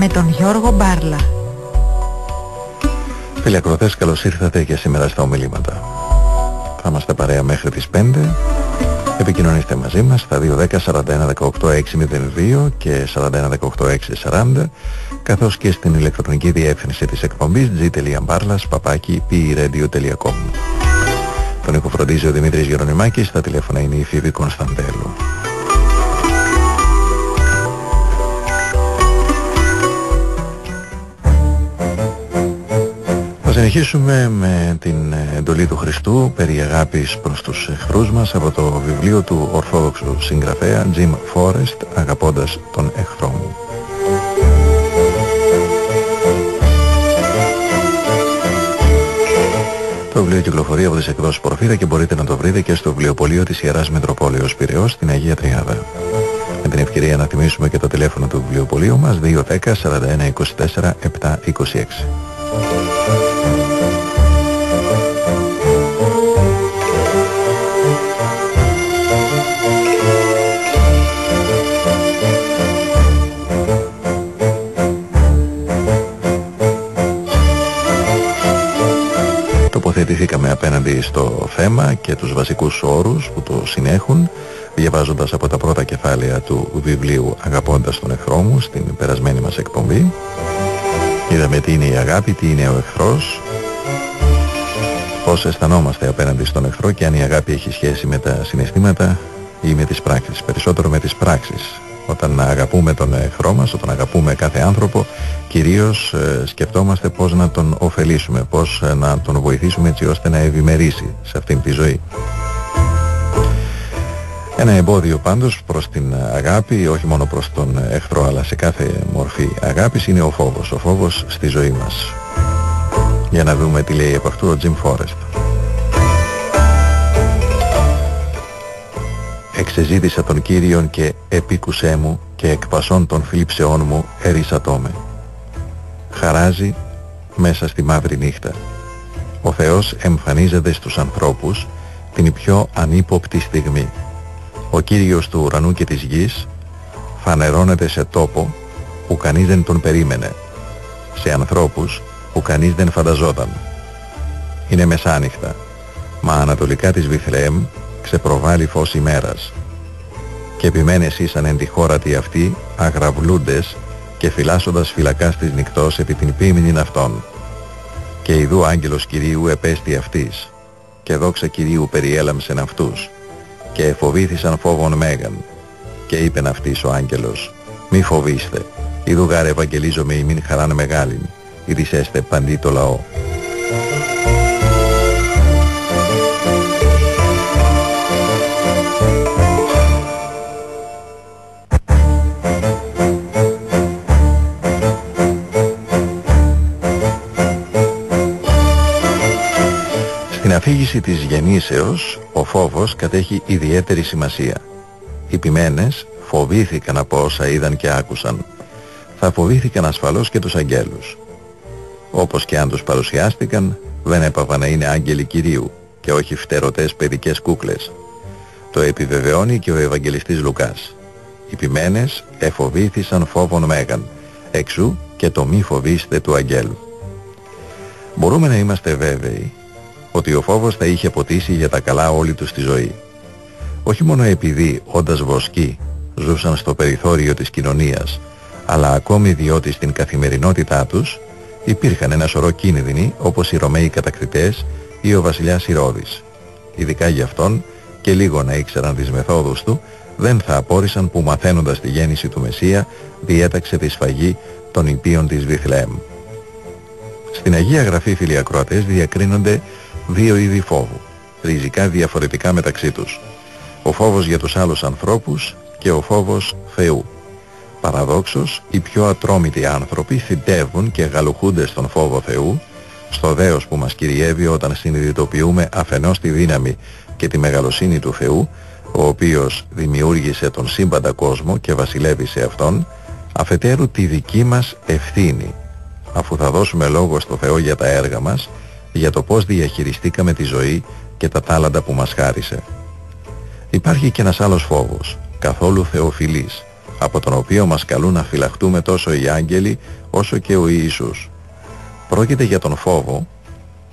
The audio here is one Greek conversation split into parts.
με τον Γιώργο Μπάρλα. Φίλοι ακροτές, καλώς ήρθατε και σήμερα στα ομιλήματα. Θα είμαστε παρέα μέχρι τις 5. Επικοινωνήστε μαζί μας στα 210-41-18-602 και 41-18-640 καθώς και στην ηλεκτρονική διεύθυνση της εκπομπής g.barlas παπάκι Τον ήχο φροντίζει ο Δημήτρης Γερονιμάκης, στα τηλέφωνα είναι η Φίβη Κωνσταντέλου. Θα συνεχίσουμε με την εντολή του Χριστού περί αγάπης προς τους εχθρούς μας από το βιβλίο του Ορθόδοξου συγγραφέα Jim Forrest «Αγαπώντας τον εχθρό μου». Το βιβλίο κυκλοφορεί από τις εκδόσεις Πορφύρα και μπορείτε να το βρείτε και στο βιβλιοπωλείο της Ιεράς Μητροπόλεως Πυραιός στην Αγία Τριάδα. Με την ευκαιρία να θυμίσουμε και το τηλέφωνο του βιβλιοπωλείου μας 210 41 24 726. Τοποθετηθήκαμε απέναντι στο θέμα και τους βασικούς όρους που το συνέχουν διαβάζοντας από τα πρώτα κεφάλαια του βιβλίου «Αγαπώντας τον εχθρό μου» στην περασμένη μας εκπομπή. Είδαμε τι είναι η αγάπη, τι είναι ο εχθρός, πώς αισθανόμαστε απέναντι στον εχθρό και αν η αγάπη έχει σχέση με τα συναισθήματα ή με τις πράξεις, περισσότερο με τις πράξεις. Όταν αγαπούμε τον εχθρό μας, όταν αγαπούμε κάθε άνθρωπο, κυρίως ε, σκεφτόμαστε πώς να τον ωφελήσουμε, πώς ε, να τον βοηθήσουμε έτσι ώστε να ευημερήσει σε αυτήν τη ζωή. Ένα εμπόδιο πάντως προς την αγάπη, όχι μόνο προς τον εχθρό αλλά σε κάθε μορφή αγάπης είναι ο φόβος, ο φόβος στη ζωή μας. Για να δούμε τι λέει από αυτού ο Jim Forrest. Εξεζήτησα τον Κύριον και επίκουσέ μου και εκπασών των θλίψεών μου ερίσατό με. Χαράζει μέσα στη μαύρη νύχτα. Ο Θεός εμφανίζεται στους ανθρώπους την πιο ανύποπτη στιγμή. Ο Κύριος του ουρανού και της γης φανερώνεται σε τόπο που κανείς δεν τον περίμενε, σε ανθρώπους που κανείς δεν φανταζόταν. Είναι μεσάνυχτα, μα ανατολικά της Βιθλεέμ ξεπροβάλλει φως ημέρας και επιμένε ήσαν εν τη χώρα τη αυτή αγραβλούντες και φυλάσσοντας φυλακά της νυχτός επί την πίμηνην αυτών. Και ειδού άγγελος Κυρίου επέστη αυτής και δόξα Κυρίου περιέλαμψεν αυτούς και εφοβήθησαν φόβον μέγαν και είπεν αυτής ο άγγελος μη φοβήστε ειδού γάρε ευαγγελίζομαι ημίν χαράν μεγάλην ειδισέστε παντί το λαό. Αφήγηση της γεννήσεως, ο φόβος κατέχει ιδιαίτερη σημασία. Οι ποιμένες φοβήθηκαν από όσα είδαν και άκουσαν. Θα φοβήθηκαν ασφαλώς και τους αγγέλους. Όπως και αν τους παρουσιάστηκαν, δεν έπαβαν να είναι άγγελοι Κυρίου και όχι φτερωτές παιδικές κούκλες. Το επιβεβαιώνει και ο Ευαγγελιστής Λουκάς. Οι ποιμένες εφοβήθησαν φόβον μέγαν, εξού και το μη φοβήστε του αγγέλου. Μπορούμε να είμαστε βέβαιοι ότι ο φόβος θα είχε ποτίσει για τα καλά όλη τους τη ζωή. Όχι μόνο επειδή, όντας βοσκοί, ζούσαν στο περιθώριο της κοινωνίας, αλλά ακόμη διότι στην καθημερινότητά τους υπήρχαν ένα σωρό κίνδυνοι όπως οι Ρωμαίοι κατακτητές ή ο βασιλιάς Ηρώδης. Ειδικά για αυτόν και λίγο να ήξεραν τις μεθόδους του, δεν θα απόρρισαν που μαθαίνοντας τη γέννηση του Μεσσία διέταξε τη σφαγή των υπείων της Βιθλέμ. Στην Αγία Γραφή Φιλιακρότες διακρίνονται δύο είδη φόβου, ριζικά διαφορετικά μεταξύ τους. Ο φόβος για τους άλλους ανθρώπους και ο φόβος Θεού. Παραδόξως, οι πιο ατρόμητοι άνθρωποι θητεύουν και γαλουχούνται στον φόβο Θεού, στο δέος που μας κυριεύει όταν συνειδητοποιούμε αφενός τη δύναμη και τη μεγαλοσύνη του Θεού, ο οποίος δημιούργησε τον σύμπαντα κόσμο και βασιλεύει σε Αυτόν, αφετέρου τη δική μας ευθύνη, αφού θα δώσουμε λόγο στο Θεό για τα έργα μας, για το πώς διαχειριστήκαμε τη ζωή και τα τάλαντα που μας χάρισε. Υπάρχει και ένας άλλος φόβος, καθόλου θεοφιλής, από τον οποίο μας καλούν να φυλαχτούμε τόσο οι άγγελοι όσο και ο Ιησούς. Πρόκειται για τον φόβο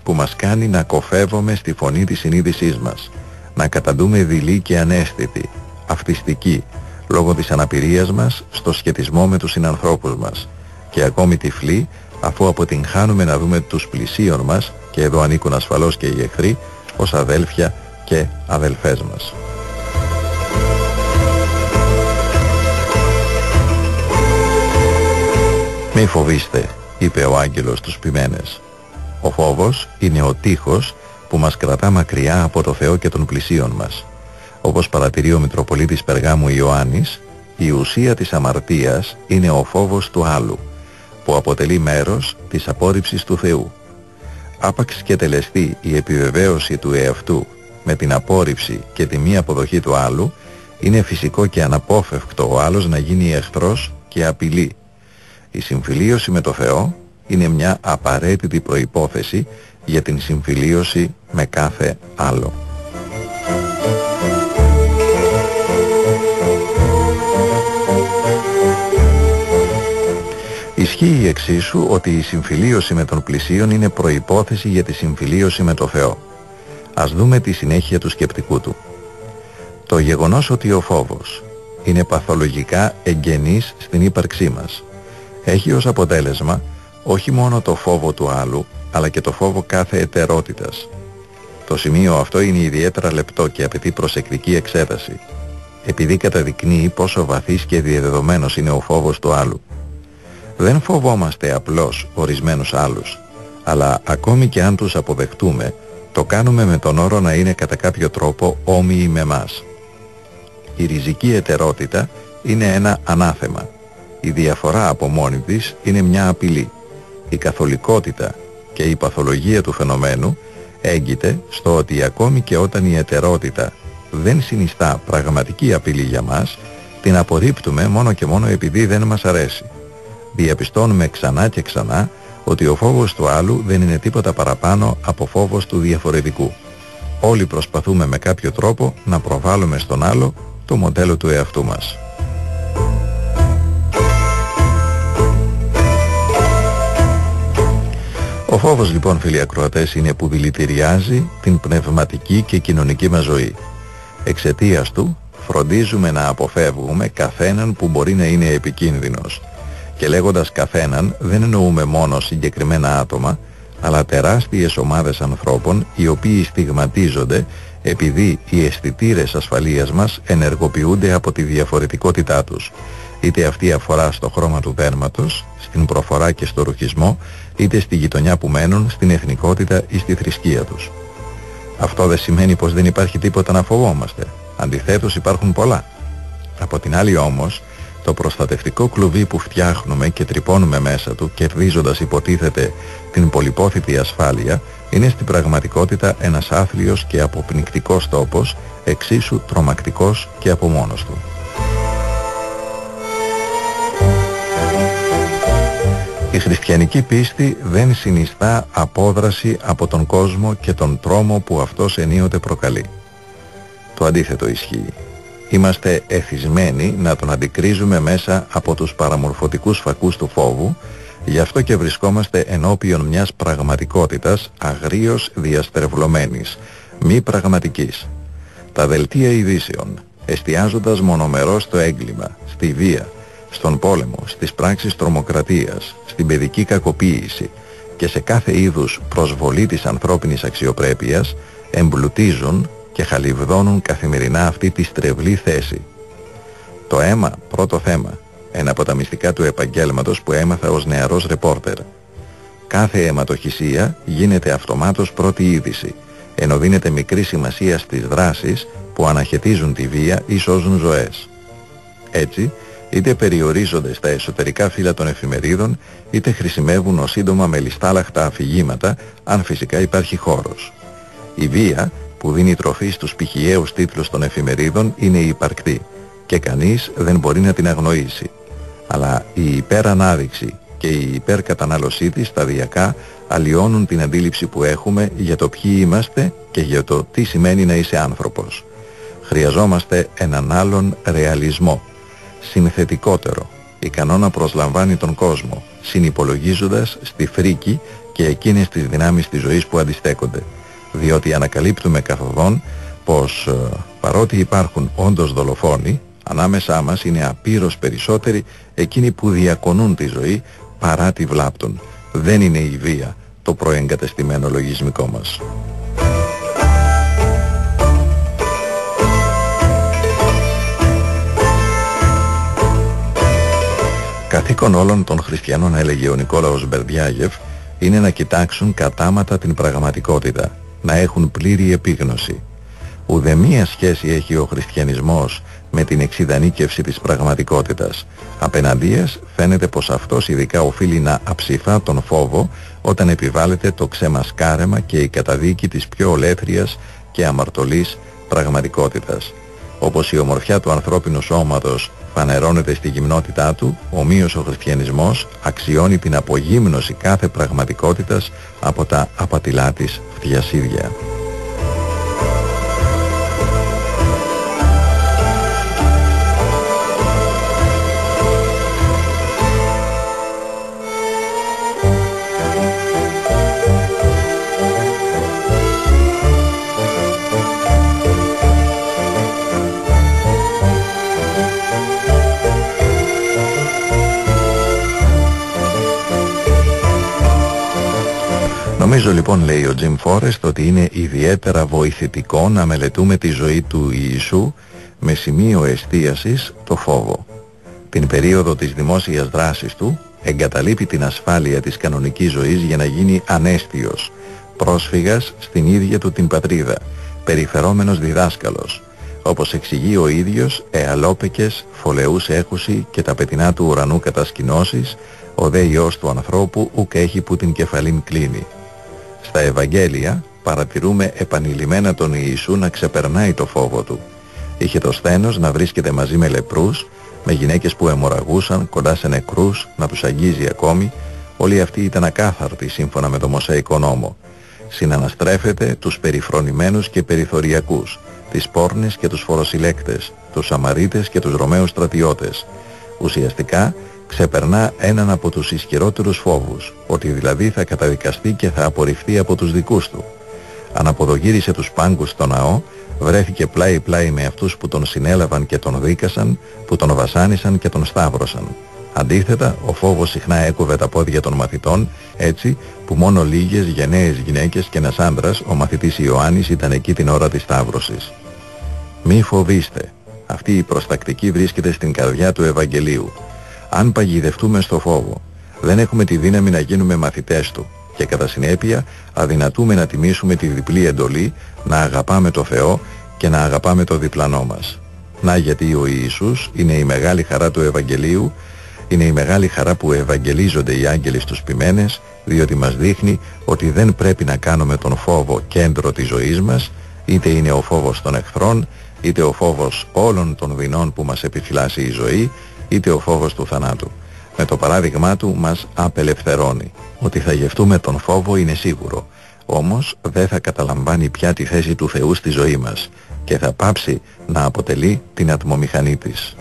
που μας κάνει να κοφεύουμε στη φωνή της συνείδησής μας, να καταντούμε δειλοί και ανέστητοι, αυτιστικοί, λόγω της αναπηρίας μας στο σχετισμό με τους συνανθρώπους μας και ακόμη τυφλοί αφού αποτυγχάνουμε να δούμε τους πλησίων μας και εδώ ανήκουν ασφαλώς και οι εχθροί ως αδέλφια και αδελφές μας. «Μη φοβήστε», είπε ο άγγελος τους ποιμένες. «Ο φόβος είναι ο τείχος που μας κρατά μακριά από το Θεό και των πλησίων μας. Όπως παρατηρεί ο Μητροπολίτης Περγάμου Ιωάννης, η ουσία της αμαρτίας είναι ο φόβος του άλλου, που αποτελεί μέρος της απόρριψης του Θεού. Άπαξ και τελεστεί η επιβεβαίωση του εαυτού με την απόρριψη και τη μη αποδοχή του άλλου, είναι φυσικό και αναπόφευκτο ο άλλος να γίνει εχθρός και απειλή. Η συμφιλίωση με το Θεό είναι μια απαραίτητη προϋπόθεση για την συμφιλίωση με κάθε άλλο. Ισχύει εξίσου ότι η συμφιλίωση με τον πλησίον είναι προϋπόθεση για τη συμφιλίωση με το Θεό. Ας δούμε τη συνέχεια του σκεπτικού του. Το γεγονός ότι ο φόβος είναι παθολογικά εγγενής στην ύπαρξή μας έχει ως αποτέλεσμα όχι μόνο το φόβο του άλλου αλλά και το φόβο κάθε ετερότητας. Το σημείο αυτό είναι ιδιαίτερα λεπτό και απαιτεί προσεκτική εξέταση επειδή καταδεικνύει πόσο βαθύς και διαδεδομένος είναι ο φόβος του άλλου. Δεν φοβόμαστε απλώς ορισμένους άλλους, αλλά ακόμη και αν τους αποδεχτούμε, το κάνουμε με τον όρο να είναι κατά κάποιο τρόπο όμοιοι με μας. Η ριζική ετερότητα είναι ένα ανάθεμα. Η διαφορά από μόνη της είναι μια απειλή. Η καθολικότητα και η παθολογία του φαινομένου έγκυται στο ότι ακόμη και όταν η ετερότητα δεν συνιστά πραγματική απειλή για μας, την απορρίπτουμε μόνο και μόνο επειδή δεν μας αρέσει διαπιστώνουμε ξανά και ξανά ότι ο φόβος του άλλου δεν είναι τίποτα παραπάνω από φόβος του διαφορετικού. Όλοι προσπαθούμε με κάποιο τρόπο να προβάλλουμε στον άλλο το μοντέλο του εαυτού μας. Ο φόβος λοιπόν φίλοι ακροατές είναι που δηλητηριάζει την πνευματική και κοινωνική μας ζωή. Εξαιτίας του φροντίζουμε να αποφεύγουμε καθέναν που μπορεί να είναι επικίνδυνος και λέγοντας καθέναν δεν εννοούμε μόνο συγκεκριμένα άτομα, αλλά τεράστιες ομάδες ανθρώπων οι οποίοι στιγματίζονται επειδή οι αισθητήρες ασφαλείας μας ενεργοποιούνται από τη διαφορετικότητά τους. Είτε αυτή αφορά στο χρώμα του δέρματος, στην προφορά και στο ρουχισμό, είτε στη γειτονιά που μένουν, στην εθνικότητα ή στη θρησκεία τους. Αυτό δεν σημαίνει πως δεν υπάρχει τίποτα να φοβόμαστε. Αντιθέτως υπάρχουν πολλά. Από την άλλη όμως, το προστατευτικό κλουβί που φτιάχνουμε και τρυπώνουμε μέσα του κερδίζοντας υποτίθεται την πολυπόθητη ασφάλεια είναι στην πραγματικότητα ένας άθλιος και αποπνικτικός τόπος εξίσου τρομακτικός και από μόνος του. Η χριστιανική πίστη δεν συνιστά απόδραση από τον κόσμο και τον τρόμο που αυτός ενίοτε προκαλεί. Το αντίθετο ισχύει. Είμαστε εθισμένοι να τον αντικρίζουμε μέσα από τους παραμορφωτικούς φακούς του φόβου, γι' αυτό και βρισκόμαστε ενώπιον μιας πραγματικότητας αγρίως διαστερευλωμένης, μη πραγματικής. Τα δελτία ειδήσεων, εστιάζοντας μονομερό στο έγκλημα, στη βία, στον πόλεμο, στις πράξεις τρομοκρατίας, στην παιδική κακοποίηση και σε κάθε είδους προσβολή της ανθρώπινης αξιοπρέπειας, εμπλουτίζουν και χαλιβδώνουν καθημερινά αυτή τη στρεβλή θέση. Το αίμα, πρώτο θέμα, ένα από τα μυστικά του επαγγέλματος που έμαθα ως νεαρός ρεπόρτερ. Κάθε αιματοχυσία γίνεται αυτομάτως πρώτη είδηση, ενώ δίνεται μικρή σημασία στις δράσεις που αναχαιτίζουν τη βία ή σώζουν ζωές. Έτσι, είτε περιορίζονται στα εσωτερικά φύλλα των εφημερίδων, είτε χρησιμεύουν ως σύντομα μελιστάλαχτα αφηγήματα, αν φυσικά υπάρχει χώρος. Η βία που δίνει τροφή στους πηχιαίους τίτλους των εφημερίδων είναι υπαρκτή και κανείς δεν μπορεί να την αγνοήσει. Αλλά η υπερανάδειξη και η υπερκατανάλωσή της σταδιακά αλλοιώνουν την αντίληψη που έχουμε για το ποιοι είμαστε και για το τι σημαίνει να είσαι άνθρωπος. Χρειαζόμαστε έναν άλλον ρεαλισμό. συνθετικότερο, ικανό να προσλαμβάνει τον κόσμο, συνυπολογίζοντας στη φρίκη και εκείνες τις δυνάμεις της ζωής που αντιστέκονται. Διότι ανακαλύπτουμε καθοδόν πως ε, παρότι υπάρχουν όντως δολοφόνοι, ανάμεσά μας είναι απείρως περισσότεροι εκείνοι που διακονούν τη ζωή παρά τη βλάπτουν. Δεν είναι η βία το προεγκατεστημένο λογισμικό μας. Καθήκον όλων των χριστιανών, έλεγε ο Νικόλαος Μπερδιάγεφ, είναι να κοιτάξουν κατάματα την πραγματικότητα, να έχουν πλήρη επίγνωση. Ουδεμία σχέση έχει ο χριστιανισμός με την εξειδανίκευση της πραγματικότητας. Απέναντίας φαίνεται πως αυτός ειδικά οφείλει να αψηφά τον φόβο όταν επιβάλλεται το ξεμασκάρεμα και η καταδίκη της πιο ολέθριας και αμαρτωλής πραγματικότητας. Όπως η ομορφιά του ανθρώπινου σώματος φανερώνεται στη γυμνότητά του, ομοίως ο χριστιανισμός αξιώνει την απογύμνωση κάθε πραγματικότητας από τα απατηλά της φτιασίδια. Νομίζω λοιπόν λέει ο Τζιμ Φόρεστ ότι είναι ιδιαίτερα βοηθητικό να μελετούμε τη ζωή του Ιησού με σημείο εστίασης το φόβο. Την περίοδο της δημόσιας δράσης του εγκαταλείπει την ασφάλεια της κανονικής ζωής για να γίνει ανέστιος, πρόσφυγας στην ίδια του την πατρίδα, περιφερόμενος διδάσκαλος. Όπως εξηγεί ο ίδιος, εαλόπεκες, φωλεούς έχουση και τα πετεινά του ουρανού κατασκηνώσεις, ο δε Υιός του ανθρώπου ουκ έχει που την κεφαλήν κλείνει. Στα Ευαγγέλια παρατηρούμε επανειλημμένα τον Ιησού να ξεπερνάει το φόβο του. Είχε το σθένος να βρίσκεται μαζί με λεπρούς, με γυναίκες που αιμορραγούσαν κοντά σε νεκρούς, να τους αγγίζει ακόμη. Όλοι αυτοί ήταν ακάθαρτοι σύμφωνα με το Μωσαϊκό νόμο. Συναναστρέφεται τους περιφρονημένους και περιθωριακούς, τις πόρνες και τους φοροσυλλέκτες, τους Σαμαρίτες και τους Ρωμαίους στρατιώτες. Ουσιαστικά ξεπερνά έναν από τους ισχυρότερους φόβους, ότι δηλαδή θα καταδικαστεί και θα απορριφθεί από τους δικούς του. Αναποδογύρισε τους πάγκους στο ναό, βρέθηκε πλάι-πλάι με αυτούς που τον συνέλαβαν και τον δίκασαν, που τον βασάνισαν και τον σταύρωσαν. Αντίθετα, ο φόβος συχνά έκοβε τα πόδια των μαθητών, έτσι που μόνο λίγες γενναίες γυναίκες και ένας άντρας, ο μαθητής Ιωάννης, ήταν εκεί την ώρα της σταύρωσης. Μη φοβήστε. Αυτή η προστακτική βρίσκεται στην καρδιά του Ευαγγελίου αν παγιδευτούμε στο φόβο, δεν έχουμε τη δύναμη να γίνουμε μαθητές του και κατά συνέπεια αδυνατούμε να τιμήσουμε τη διπλή εντολή να αγαπάμε το Θεό και να αγαπάμε το διπλανό μας. Να γιατί ο Ιησούς είναι η μεγάλη χαρά του Ευαγγελίου, είναι η μεγάλη χαρά που ευαγγελίζονται οι άγγελοι στους ποιμένες, διότι μας δείχνει ότι δεν πρέπει να κάνουμε τον φόβο κέντρο της ζωής μας, είτε είναι ο φόβος των εχθρών, είτε ο φόβος όλων των δεινών που μας επιφυλάσσει η ζωή, είτε ο φόβος του θανάτου. Με το παράδειγμά του μας απελευθερώνει. Ότι θα γευτούμε τον φόβο είναι σίγουρο. Όμως δεν θα καταλαμβάνει πια τη θέση του Θεού στη ζωή μας και θα πάψει να αποτελεί την ατμομηχανή της.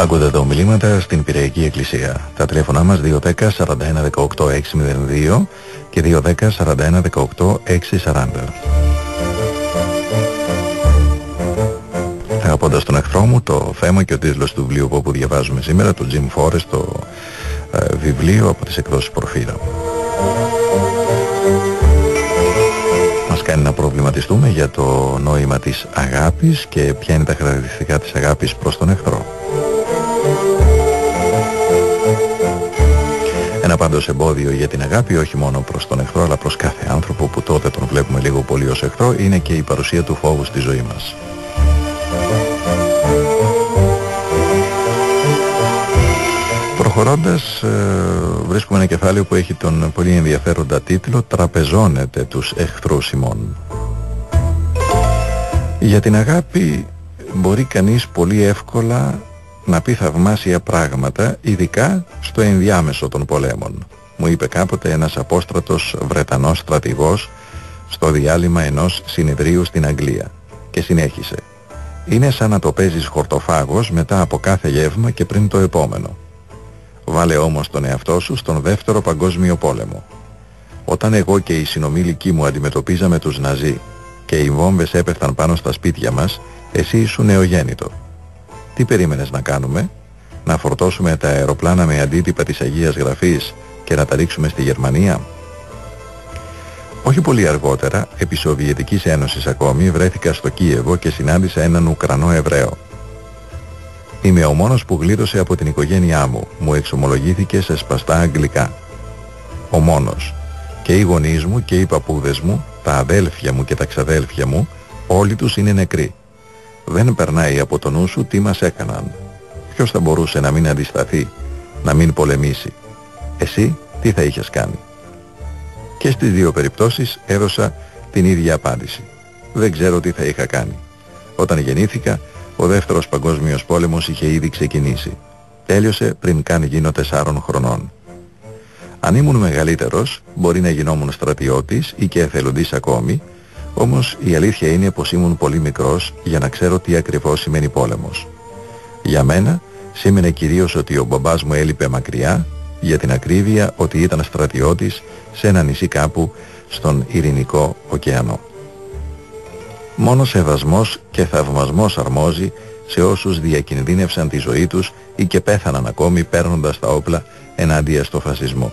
Ακούτε εδώ μιλήματα στην Πυραϊκή Εκκλησία. Τα τηλέφωνά μας 210 41 18 602 και 210 41 18 640. Αγαπώντας τον εχθρό μου, το θέμα και ο τίτλος του βιβλίου που διαβάζουμε σήμερα, το Jim Forrest, το ε, βιβλίο από τις εκδόσεις Πορφύρα. Μας κάνει να προβληματιστούμε για το νόημα της αγάπης και ποια είναι τα χαρακτηριστικά της αγάπης προς τον εχθρό. Ένα πάντως εμπόδιο για την αγάπη όχι μόνο προς τον εχθρό αλλά προς κάθε άνθρωπο που τότε τον βλέπουμε λίγο πολύ ως εχθρό είναι και η παρουσία του φόβου στη ζωή μας. Προχωρώντας ε, βρίσκουμε ένα κεφάλαιο που έχει τον πολύ ενδιαφέροντα τίτλο «Τραπεζώνεται τους εχθρούς ημών». Για την αγάπη μπορεί κανείς πολύ εύκολα να πει θαυμάσια πράγματα, ειδικά στο ενδιάμεσο των πολέμων. Μου είπε κάποτε ένας απόστρατος Βρετανός στρατηγός στο διάλειμμα ενός συνεδρίου στην Αγγλία και συνέχισε. Είναι σαν να το παίζεις χορτοφάγος μετά από κάθε γεύμα και πριν το επόμενο. Βάλε όμως τον εαυτό σου στον δεύτερο παγκόσμιο πόλεμο. Όταν εγώ και οι συνομήλικοί μου αντιμετωπίζαμε τους Ναζί και οι βόμβες έπεφταν πάνω στα σπίτια μας, εσύ ήσουν νεογέννητο. Τι περίμενες να κάνουμε, να φορτώσουμε τα αεροπλάνα με αντίτυπα της Αγίας Γραφής και να τα ρίξουμε στη Γερμανία. Όχι πολύ αργότερα, επί Σοβιετικής Ένωσης ακόμη, βρέθηκα στο Κίεβο και συνάντησα έναν Ουκρανό Εβραίο. Είμαι ο μόνος που γλίτωσε από την οικογένειά μου, μου εξομολογήθηκε σε σπαστά αγγλικά. Ο μόνος. Και οι γονείς μου και οι παππούδες μου, τα αδέλφια μου και τα ξαδέλφια μου, όλοι τους είναι νεκροί. Δεν περνάει από το νου σου τι μας έκαναν. Ποιος θα μπορούσε να μην αντισταθεί, να μην πολεμήσει; Εσύ τι θα είχες κάνει; Και στις δύο περιπτώσεις έδωσα την ίδια απάντηση. Δεν ξέρω τι θα είχα κάνει. Όταν γεννήθηκα, ο δεύτερος παγκόσμιος πόλεμος είχε ήδη ξεκινήσει. Τέλειωσε πριν καν γίνω τεσσάρων χρονών. Αν ήμουν μεγαλύτερος, μπορεί να γινόμουν στρατιώτης ή και εθελοντής ακόμη, όμως η αλήθεια είναι πως ήμουν πολύ μικρός για να ξέρω τι ακριβώς σημαίνει πόλεμος. Για μένα σήμαινε κυρίως ότι ο μπαμπάς μου έλειπε μακριά, για την ακρίβεια ότι ήταν στρατιώτης σε ένα νησί κάπου στον Ειρηνικό ωκεανό. Μόνος σεβασμός και θαυμασμός αρμόζει σε όσους διακινδύνευσαν τη ζωή τους ή και πέθαναν ακόμη παίρνοντας τα όπλα ενάντια στο φασισμό.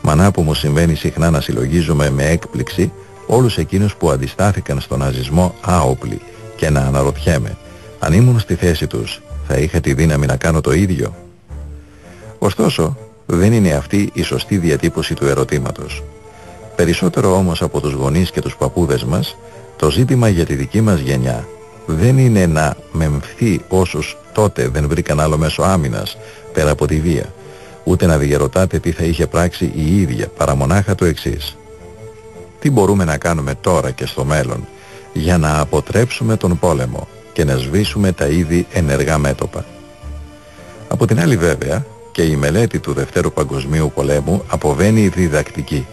Μανά που μου συμβαίνει συχνά να συλλογίζομαι με έκπληξη όλους εκείνους που αντιστάθηκαν στον ναζισμό άοπλοι και να αναρωτιέμαι αν ήμουν στη θέση τους θα είχα τη δύναμη να κάνω το ίδιο. Ωστόσο, δεν είναι αυτή η σωστή διατύπωση του ερωτήματος. Περισσότερο όμως από τους γονείς και τους παππούδες μας, το ζήτημα για τη δική μας γενιά δεν είναι να μεμφθεί όσους τότε δεν βρήκαν άλλο μέσο άμυνας πέρα από τη βία, ούτε να διαρωτάτε τι θα είχε πράξει η ίδια, παρά μονάχα το εξής. Τι μπορούμε να κάνουμε τώρα και στο μέλλον για να αποτρέψουμε τον πόλεμο; Και να σβήσουμε τα ήδη ενεργά μέτωπα. Από την άλλη βέβαια και η μελέτη του Δευτέρου Παγκοσμίου Πολέμου αποβαίνει διδακτική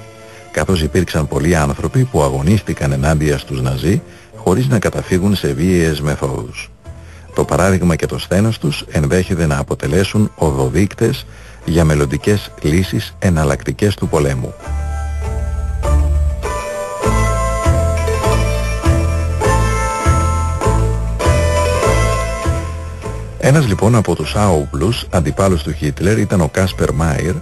καθώς υπήρξαν πολλοί άνθρωποι που αγωνίστηκαν ενάντια στους Ναζί χωρίς να καταφύγουν σε βίαιες μεθόδους. Το παράδειγμα και το σθένος τους ενδέχεται να αποτελέσουν οδοδείκτες για μελλοντικές λύσεις εναλλακτικές του πολέμου. Ένας λοιπόν από τους άοπλους αντιπάλους του Χίτλερ ήταν ο Κάσπερ Μάιρ,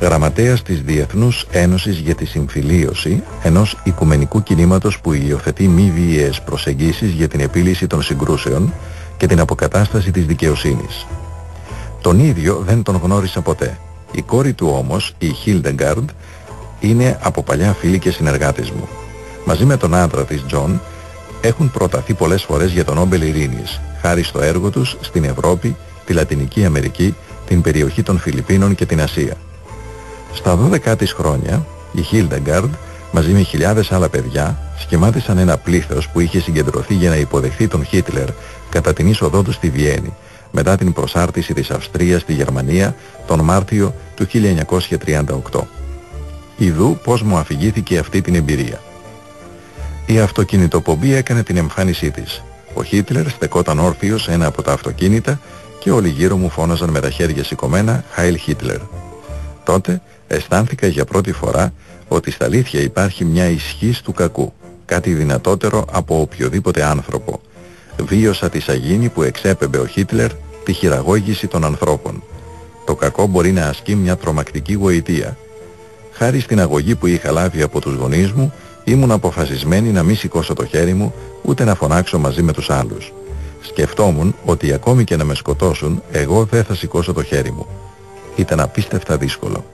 γραμματέας της Διεθνούς Ένωσης για τη Συμφιλίωση, ενός οικουμενικού κινήματος που υιοθετεί μη βίαιες προσεγγίσεις για την επίλυση των συγκρούσεων και την αποκατάσταση της δικαιοσύνης. Τον ίδιο δεν τον γνώρισα ποτέ. Η κόρη του όμως, η Χίλντεγκαρντ, είναι από παλιά φίλη και συνεργάτης μου. Μαζί με τον άντρα της, Τζον, έχουν προταθεί πολλές φορές για τον Νόμπελ Ειρήνης, χάρη στο έργο τους στην Ευρώπη, τη Λατινική Αμερική, την περιοχή των Φιλιππίνων και την Ασία. Στα 12 της χρόνια, η Hildegard μαζί με χιλιάδες άλλα παιδιά σχημάτισαν ένα πλήθος που είχε συγκεντρωθεί για να υποδεχθεί τον Χίτλερ κατά την είσοδό του στη Βιέννη μετά την προσάρτηση της Αυστρίας στη Γερμανία τον Μάρτιο του 1938. Ιδού πώς μου αφηγήθηκε αυτή την εμπειρία. Η αυτοκινητοπομπή έκανε την εμφάνισή της. Ο Χίτλερ στεκόταν όρθιος σε ένα από τα αυτοκίνητα και όλοι γύρω μου φώναζαν με τα χέρια σηκωμένα «Χάιλ Χίτλερ». Τότε αισθάνθηκα για πρώτη φορά ότι στα αλήθεια υπάρχει μια ισχύς του κακού, κάτι δυνατότερο από οποιοδήποτε άνθρωπο. Βίωσα τη σαγίνη που εξέπεμπε ο Χίτλερ τη χειραγώγηση των ανθρώπων. Το κακό μπορεί να ασκεί μια τρομακτική γοητεία. Χάρη στην αγωγή που είχα λάβει από τους γονείς μου, ήμουν αποφασισμένη να μην σηκώσω το χέρι μου, ούτε να φωνάξω μαζί με τους άλλους. Σκεφτόμουν ότι ακόμη και να με σκοτώσουν, εγώ δεν θα σηκώσω το χέρι μου. Ήταν απίστευτα δύσκολο.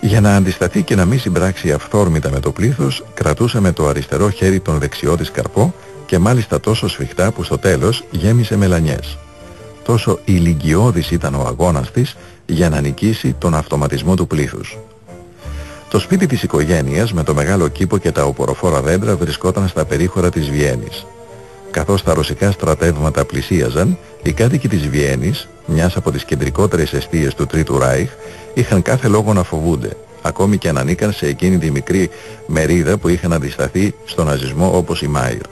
Για να αντισταθεί και να μην συμπράξει αυθόρμητα με το πλήθος, κρατούσαμε το αριστερό χέρι τον δεξιό της καρπό και μάλιστα τόσο σφιχτά που στο τέλος γέμισε με λανιές. Τόσο ηλικιώδης ήταν ο αγώνας της για να νικήσει τον αυτοματισμό του πλήθους. Το σπίτι της οικογένειας με το μεγάλο κήπο και τα οποροφόρα δέντρα βρισκόταν στα περίχωρα της Βιέννης. Καθώς τα ρωσικά στρατεύματα πλησίαζαν, οι κάτοικοι της Βιέννης, μιας από τις κεντρικότερες αιστείες του Τρίτου Ράιχ, είχαν κάθε λόγο να φοβούνται, ακόμη και αν ανήκαν σε εκείνη τη μικρή μερίδα που είχαν αντισταθεί στον ναζισμό όπως η Μάιρ.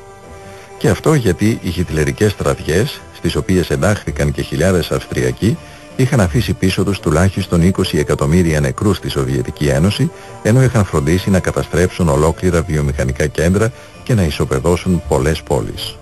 Και αυτό γιατί οι χιτλερικές στρατιές, στις οποίες εντάχθηκαν και χιλιάδες Αυστριακοί, είχαν αφήσει πίσω τους τουλάχιστον 20 εκατομμύρια νεκρούς στη Σοβιετική Ένωση, ενώ είχαν φροντίσει να καταστρέψουν ολόκληρα βιομηχανικά κέντρα και να ισοπεδώσουν πολλές πόλεις.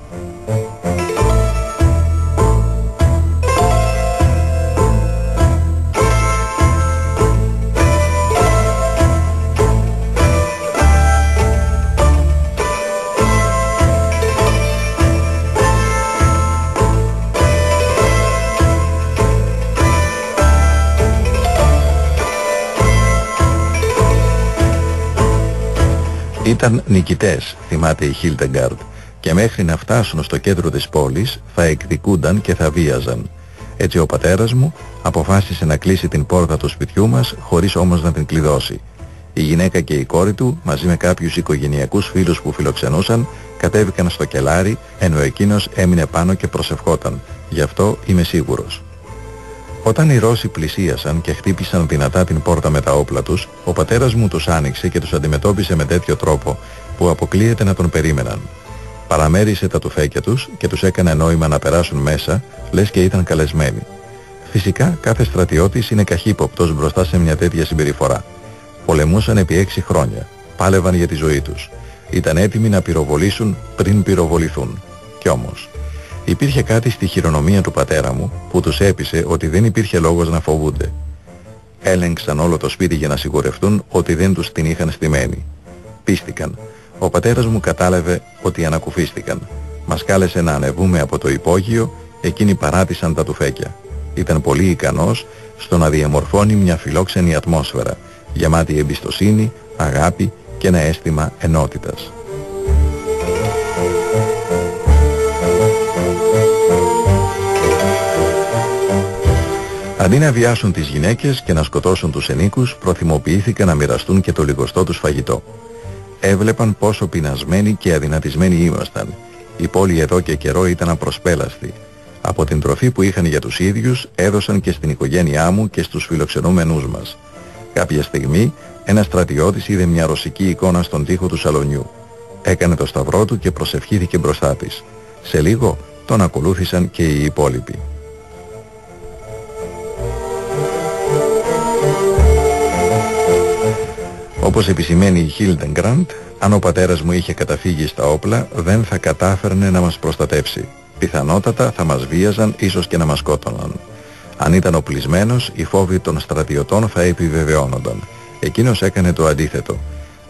Ήταν νικητές, θυμάται η Χίλτεγκάρντ, και μέχρι να φτάσουν στο κέντρο της πόλης θα εκδικούνταν και θα βίαζαν. Έτσι ο πατέρας μου αποφάσισε να κλείσει την πόρτα του σπιτιού μας χωρίς όμως να την κλειδώσει. Η γυναίκα και η κόρη του μαζί με κάποιους οικογενειακούς φίλους που φιλοξενούσαν κατέβηκαν στο κελάρι ενώ εκείνος έμεινε πάνω και προσευχόταν. Γι' αυτό είμαι σίγουρος. Όταν οι Ρώσοι πλησίασαν και χτύπησαν δυνατά την πόρτα με τα όπλα τους, ο πατέρας μου τους άνοιξε και τους αντιμετώπισε με τέτοιο τρόπο που αποκλείεται να τον περίμεναν. Παραμέρισε τα τουφέκια τους και τους έκανε νόημα να περάσουν μέσα, λες και ήταν καλεσμένοι. Φυσικά κάθε στρατιώτης είναι καχύποπτος μπροστά σε μια τέτοια συμπεριφορά. Πολεμούσαν επί έξι χρόνια. Πάλευαν για τη ζωή τους. Ήταν έτοιμοι να πυροβολήσουν πριν πυροβοληθούν. Κι όμως, Υπήρχε κάτι στη χειρονομία του πατέρα μου που τους έπεισε ότι δεν υπήρχε λόγος να φοβούνται. Έλεγξαν όλο το σπίτι για να σιγουρευτούν ότι δεν τους την είχαν στημένη. Πίστηκαν. Ο πατέρας μου κατάλαβε ότι ανακουφίστηκαν. Μας κάλεσε να ανεβούμε από το υπόγειο, εκείνοι παράτησαν τα τουφέκια. Ήταν πολύ ικανός στο να διαμορφώνει μια φιλόξενη ατμόσφαιρα, γεμάτη εμπιστοσύνη, αγάπη και ένα αίσθημα ενότητας. Αντί να βιάσουν τις γυναίκες και να σκοτώσουν τους ενίκους, προθυμοποιήθηκαν να μοιραστούν και το λιγοστό τους φαγητό. Έβλεπαν πόσο πεινασμένοι και αδυνατισμένοι ήμασταν. Η πόλη εδώ και καιρό ήταν απροσπέλαστη. Από την τροφή που είχαν για τους ίδιους, έδωσαν και στην οικογένειά μου και στους φιλοξενούμενούς μας. Κάποια στιγμή, ένας στρατιώτης είδε μια ρωσική εικόνα στον τοίχο του σαλονιού. Έκανε το σταυρό του και προσευχήθηκε μπροστά της. Σε λίγο, τον ακολούθησαν και οι υπόλοιποι. Όπως επισημαίνει η Χίλντεγκραντ, αν ο πατέρας μου είχε καταφύγει στα όπλα, δεν θα κατάφερνε να μας προστατεύσει. Πιθανότατα θα μας βίαζαν, ίσως και να μας σκότωναν. Αν ήταν οπλισμένος, οι φόβοι των στρατιωτών θα επιβεβαιώνονταν. Εκείνος έκανε το αντίθετο.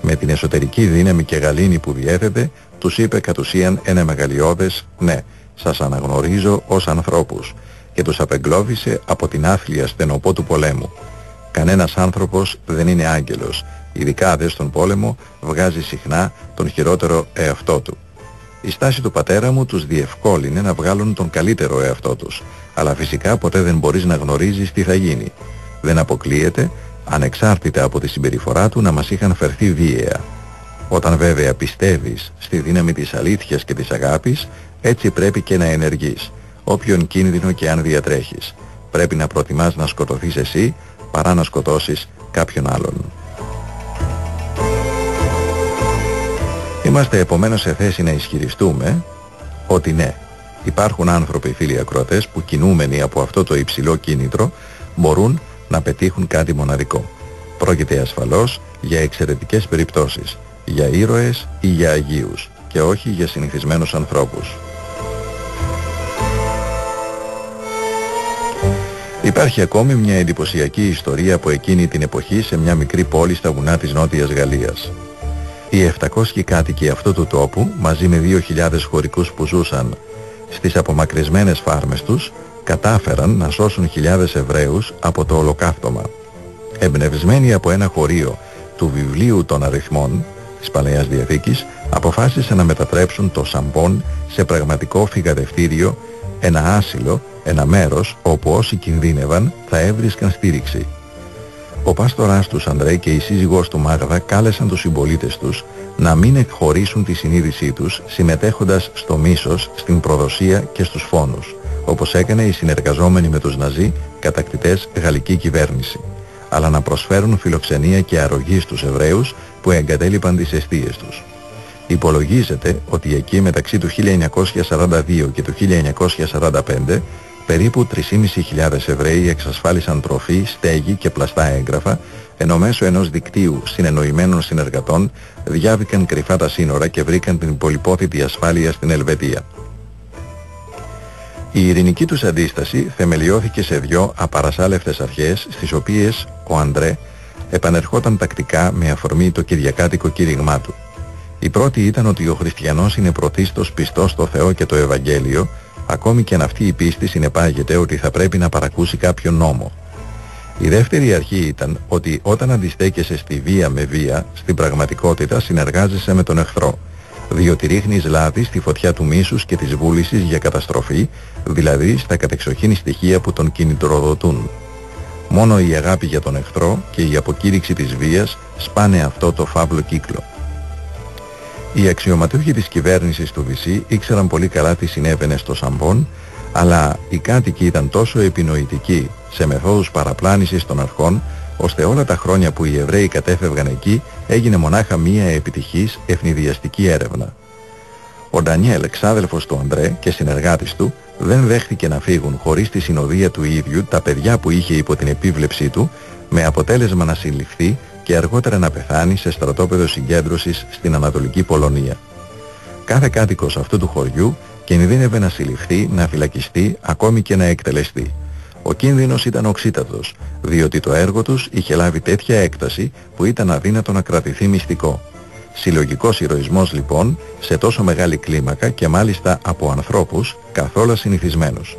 Με την εσωτερική δύναμη και γαλήνη που διέθετε, τους είπε κατ' ουσίαν ένα μεγαλειώδες «Ναι, σας αναγνωρίζω ως ανθρώπους» και τους απεγκλώβησε από την άθλια στενοπό του πολέμου. Κανένας άνθρωπος δεν είναι άγγελος ειδικά δε στον πόλεμο, βγάζει συχνά τον χειρότερο εαυτό του. Η στάση του πατέρα μου τους διευκόλυνε να βγάλουν τον καλύτερο εαυτό τους, αλλά φυσικά ποτέ δεν μπορείς να γνωρίζεις τι θα γίνει. Δεν αποκλείεται, ανεξάρτητα από τη συμπεριφορά του, να μας είχαν φερθεί βίαια. Όταν βέβαια πιστεύεις στη δύναμη της αλήθειας και της αγάπης, έτσι πρέπει και να ενεργείς, όποιον κίνδυνο και αν διατρέχεις. Πρέπει να προτιμάς να σκοτωθείς εσύ, παρά να σκοτώσεις κάποιον άλλον. Είμαστε επομένως σε θέση να ισχυριστούμε ότι ναι, Υπάρχουν άνθρωποι φίλοι ακροατές που κινούμενοι από αυτό το υψηλό κίνητρο μπορούν να πετύχουν κάτι μοναδικό. Πρόκειται ασφαλώς για εξαιρετικές περιπτώσεις, για ήρωες ή για αγίους και όχι για συνηθισμένους ανθρώπους. Υπάρχει ακόμη μια εντυπωσιακή ιστορία από εκείνη την εποχή σε μια μικρή πόλη στα βουνά της Νότιας Γαλλίας. Οι 700 κάτοικοι αυτού του τόπου, μαζί με 2.000 χωρικούς που ζούσαν στις απομακρυσμένες φάρμες τους, κατάφεραν να σώσουν χιλιάδες Εβραίους από το ολοκαύτωμα. Εμπνευσμένοι από ένα χωρίο του βιβλίου των αριθμών της Παλαιάς Διαθήκης, αποφάσισαν να μετατρέψουν το Σαμπόν σε πραγματικό φυγαδευτήριο, ένα άσυλο, ένα μέρος όπου όσοι κινδύνευαν θα έβρισκαν στήριξη. Ο πάστοράς τους Ανδρέ και η σύζυγός του Μάγδα κάλεσαν τους συμπολίτες τους να μην εκχωρήσουν τη συνείδησή τους συμμετέχοντας στο μίσος, στην προδοσία και στους φόνους, όπως έκανε η συνεργαζόμενη με τους Ναζί κατακτητές γαλλική κυβέρνηση, αλλά να προσφέρουν φιλοξενία και αρρωγή στους Εβραίους που εγκατέλειπαν τις αιστείες τους. Υπολογίζεται ότι εκεί μεταξύ του 1942 και του 1945 περίπου 3.500 Εβραίοι εξασφάλισαν τροφή, στέγη και πλαστά έγγραφα, ενώ μέσω ενός δικτύου συνεννοημένων συνεργατών διάβηκαν κρυφά τα σύνορα και βρήκαν την πολυπόθητη ασφάλεια στην Ελβετία. Η ειρηνική τους αντίσταση θεμελιώθηκε σε δυο απαρασάλευτες αρχές, στις οποίες ο Αντρέ επανερχόταν τακτικά με αφορμή το κυριακάτικο κήρυγμά του. Η πρώτη ήταν ότι ο χριστιανός είναι πρωτίστως πιστός στο Θεό και το Ευαγγέλιο ακόμη και αν αυτή η πίστη συνεπάγεται ότι θα πρέπει να παρακούσει κάποιο νόμο. Η δεύτερη αρχή ήταν ότι όταν αντιστέκεσαι στη βία με βία, στην πραγματικότητα συνεργάζεσαι με τον εχθρό, διότι ρίχνεις λάδι στη φωτιά του μίσους και της βούλησης για καταστροφή, δηλαδή στα κατεξοχήν στοιχεία που τον κινητροδοτούν. Μόνο η αγάπη για τον εχθρό και η αποκήρυξη της βίας σπάνε αυτό το φαύλο κύκλο. Οι αξιωματούχοι της κυβέρνησης του Βυσί ήξεραν πολύ καλά τι συνέβαινε στο Σαμπόν, αλλά οι κάτοικοι ήταν τόσο επινοητικοί σε μεθόδους παραπλάνησης των αρχών, ώστε όλα τα χρόνια που οι Εβραίοι κατέφευγαν εκεί έγινε μονάχα μία επιτυχής ευνηδιαστική έρευνα. Ο Ντανιέλ, εξάδελφος του Αντρέ και συνεργάτης του, δεν δέχτηκε να φύγουν χωρίς τη συνοδεία του ίδιου τα παιδιά που είχε υπό την επίβλεψή του, με αποτέλεσμα να συλληφθεί και αργότερα να πεθάνει σε στρατόπεδο συγκέντρωσης στην Ανατολική Πολωνία. Κάθε κάτοικος αυτού του χωριού κινδύνευε να συλληφθεί, να φυλακιστεί, ακόμη και να εκτελεστεί. Ο κίνδυνος ήταν οξύτατος, διότι το έργο τους είχε λάβει τέτοια έκταση που ήταν αδύνατο να κρατηθεί μυστικό. Συλλογικός ηρωισμός λοιπόν σε τόσο μεγάλη κλίμακα και μάλιστα από ανθρώπους καθόλου συνηθισμένους.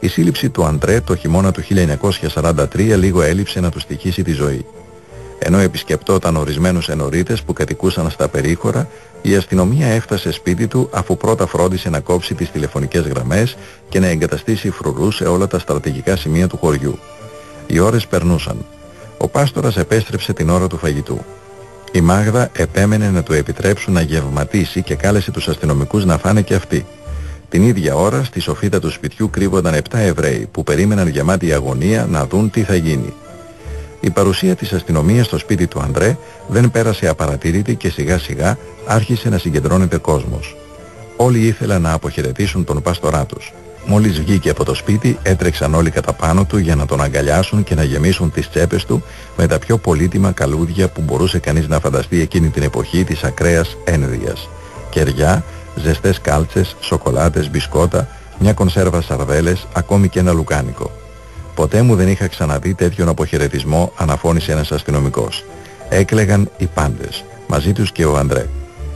Η σύλληψη του Αντρέ το χειμώνα του 1943 λίγο έλειψε να του στοιχήσει τη ζωή. Ενώ επισκεπτόταν ορισμένους ενορίτες που κατοικούσαν στα περίχωρα, η αστυνομία έφτασε σπίτι του αφού πρώτα φρόντισε να κόψει τις τηλεφωνικές γραμμές και να εγκαταστήσει φρουρούς σε όλα τα στρατηγικά σημεία του χωριού. Οι ώρες περνούσαν. Ο πάστορας επέστρεψε την ώρα του φαγητού. Η Μάγδα επέμενε να του επιτρέψουν να γευματίσει και κάλεσε τους αστυνομικούς να φάνε και αυτοί. Την ίδια ώρα στη σοφίτα του σπιτιού κρύβονταν 7 Εβραίοι που περίμεναν γεμάτη αγωνία να δουν τι θα γίνει. Η παρουσία της αστυνομίας στο σπίτι του Αντρέ δεν πέρασε απαρατήρητη και σιγά σιγά άρχισε να συγκεντρώνεται κόσμος. Όλοι ήθελαν να αποχαιρετήσουν τον πάστορά τους. Μόλις βγήκε από το σπίτι έτρεξαν όλοι κατά πάνω του για να τον αγκαλιάσουν και να γεμίσουν τις τσέπες του με τα πιο πολύτιμα καλούδια που μπορούσε κανείς να φανταστεί εκείνη την εποχή της ακραίας ένδυας. Κεριά, ζεστές κάλτσες, σοκολάτες, μπισκότα, μια κονσέρβα σαρδέλες, ακόμη και ένα λουκάνικο. Ποτέ μου δεν είχα ξαναδεί τέτοιον αποχαιρετισμό, αναφώνησε ένας αστυνομικός. Έκλεγαν οι πάντες, μαζί τους και ο Αντρέ.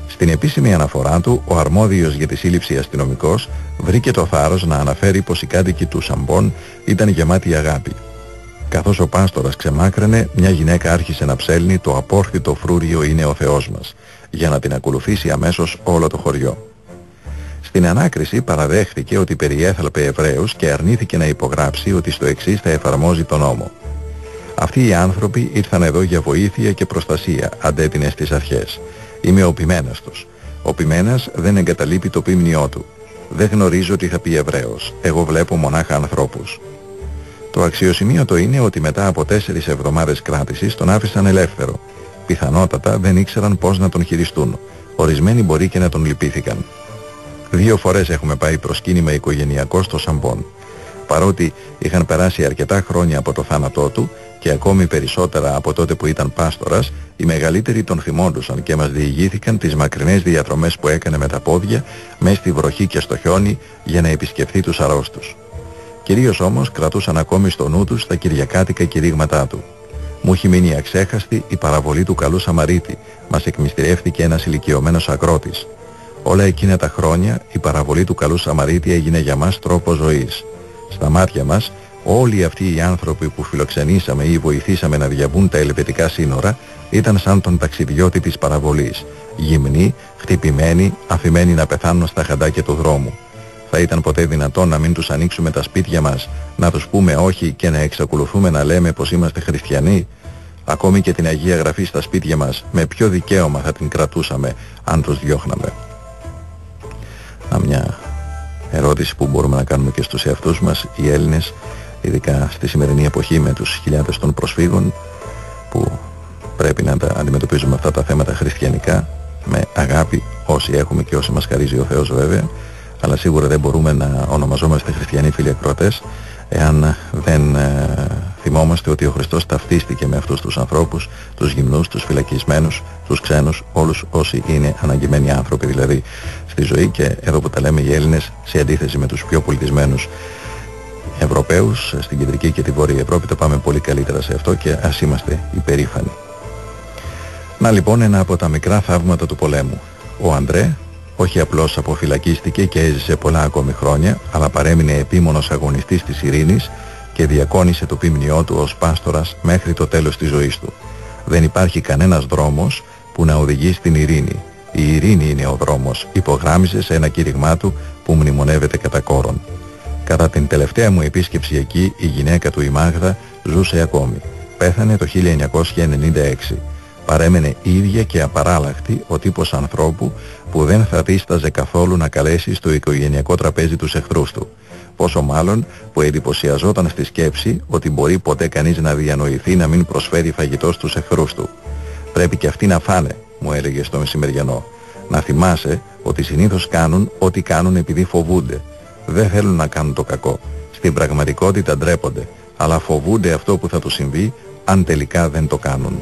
Στην επίσημη αναφορά του, ο αρμόδιος για τη σύλληψη αστυνομικός βρήκε το θάρρος να αναφέρει πως οι κάτοικοι του Σαμπών ήταν γεμάτοι αγάπη. Καθώς ο πάστορας ξεμάκραινε, μια γυναίκα άρχισε να ψέλνει το απόρθητο φρούριο είναι ο Θεός μας, για να την ακολουθήσει αμέσως όλο το χωριό. Στην ανάκριση παραδέχθηκε ότι περιέθαλπε Εβραίους και αρνήθηκε να υπογράψει ότι στο εξής θα εφαρμόζει τον νόμο. Αυτοί οι άνθρωποι ήρθαν εδώ για βοήθεια και προστασία, αντέτεινες στις αρχές. Είμαι ο Πιμένας τους. Ο Πιμένας δεν εγκαταλείπει το πίμνιό του. Δεν γνωρίζω τι θα πει Εβραίος. Εγώ βλέπω μονάχα ανθρώπους. Το αξιοσημείωτο είναι ότι μετά από τέσσερις εβδομάδες κράτησης τον άφησαν ελεύθερο. Πιθανότατα δεν ήξεραν πώς να τον χειριστούν. Ορισμένοι μπορεί και να τον λυπήθηκαν. Δύο φορές έχουμε πάει προσκύνημα οικογενειακό στο Σαμπόν. Παρότι είχαν περάσει αρκετά χρόνια από το θάνατό του και ακόμη περισσότερα από τότε που ήταν πάστορας, οι μεγαλύτεροι τον θυμόντουσαν και μας διηγήθηκαν τις μακρινές διαδρομές που έκανε με τα πόδια, μέσα στη βροχή και στο χιόνι, για να επισκεφθεί τους αρρώστους. Κυρίως όμως κρατούσαν ακόμη στο νου τους τα κυριακάτικα κηρύγματά του. Μου έχει μείνει αξέχαστη η παραβολή του καλού Σαμαρίτη. Μας εκμυστηρεύτηκε ένας ηλικιωμένος αγρότης. Όλα εκείνα τα χρόνια η παραβολή του καλού Σαμαρίτη έγινε για μας τρόπο ζωής. Στα μάτια μας όλοι αυτοί οι άνθρωποι που φιλοξενήσαμε ή βοηθήσαμε να διαβούν τα ελεπετικά σύνορα ήταν σαν τον ταξιδιώτη της παραβολής. Γυμνοί, χτυπημένοι, αφημένοι να πεθάνουν στα χαντάκια του δρόμου. Θα ήταν ποτέ δυνατόν να μην τους ανοίξουμε τα σπίτια μας, να τους πούμε όχι και να εξακολουθούμε να λέμε πως είμαστε χριστιανοί; Ακόμη και την Αγία Γραφή στα σπίτια μας, με ποιο δικαίωμα θα την κρατούσαμε αν τους διώχναμε; Να μια ερώτηση που μπορούμε να κάνουμε και στους εαυτούς μας, οι Έλληνες, ειδικά στη σημερινή εποχή με τους χιλιάδες των προσφύγων, που πρέπει να τα αντιμετωπίζουμε αυτά τα θέματα χριστιανικά, με αγάπη όσοι έχουμε και όσοι μας χαρίζει ο Θεός βέβαια, αλλά σίγουρα δεν μπορούμε να ονομαζόμαστε χριστιανοί φίλοι ακροατές εάν δεν ε, θυμόμαστε ότι ο Χριστός ταυτίστηκε με αυτούς τους ανθρώπους, τους γυμνούς, τους φυλακισμένους, τους ξένους, όλους όσοι είναι αναγκημένοι άνθρωποι δηλαδή στη ζωή και εδώ που τα λέμε οι Έλληνες σε αντίθεση με τους πιο πολιτισμένους Ευρωπαίους στην κεντρική και τη βόρεια Ευρώπη το πάμε πολύ καλύτερα σε αυτό και ας είμαστε υπερήφανοι. Να λοιπόν ένα από τα μικρά θαύματα του πολέμου. Ο Αντρέ, όχι απλώς αποφυλακίστηκε και έζησε πολλά ακόμη χρόνια, αλλά παρέμεινε επίμονος αγωνιστής της ειρήνης και διακόνησε το πίμνιό του ως πάστορας μέχρι το τέλος της ζωής του. Δεν υπάρχει κανένας δρόμος που να οδηγεί στην ειρήνη. Η ειρήνη είναι ο δρόμος, υπογράμμιζε σε ένα κήρυγμά του που μνημονεύεται κατά κόρον. Κατά την τελευταία μου επίσκεψη εκεί η γυναίκα του η Μάγδα ζούσε ακόμη. Πέθανε το 1996 παρέμενε ίδια και απαράλλαχτη ο τύπος ανθρώπου που δεν θα δίσταζε καθόλου να καλέσει στο οικογενειακό τραπέζι τους εχθρούς του. Πόσο μάλλον που εντυπωσιαζόταν στη σκέψη ότι μπορεί ποτέ κανείς να διανοηθεί να μην προσφέρει φαγητό στους εχθρούς του. Πρέπει και αυτοί να φάνε, μου έλεγε στο μεσημεριανό. Να θυμάσαι ότι συνήθως κάνουν ό,τι κάνουν επειδή φοβούνται. Δεν θέλουν να κάνουν το κακό. Στην πραγματικότητα ντρέπονται, αλλά φοβούνται αυτό που θα τους συμβεί αν τελικά δεν το κάνουν.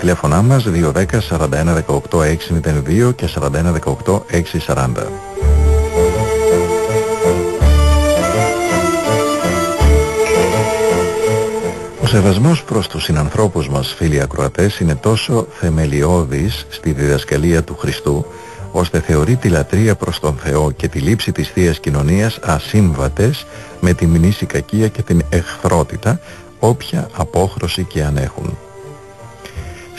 Τηλέφωνά μας 210 41 18 602 και 41 18 640. Ο σεβασμός προς τους συνανθρώπους μας φίλοι ακροατές είναι τόσο θεμελιώδης στη διδασκαλία του Χριστού ώστε θεωρεί τη λατρεία προς τον Θεό και τη λήψη της Θείας Κοινωνίας ασύμβατες με τη μνήση κακία και την εχθρότητα όποια απόχρωση και αν έχουν.